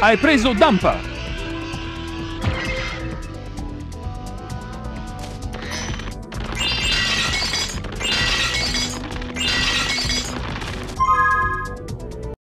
Hai preso Dampa.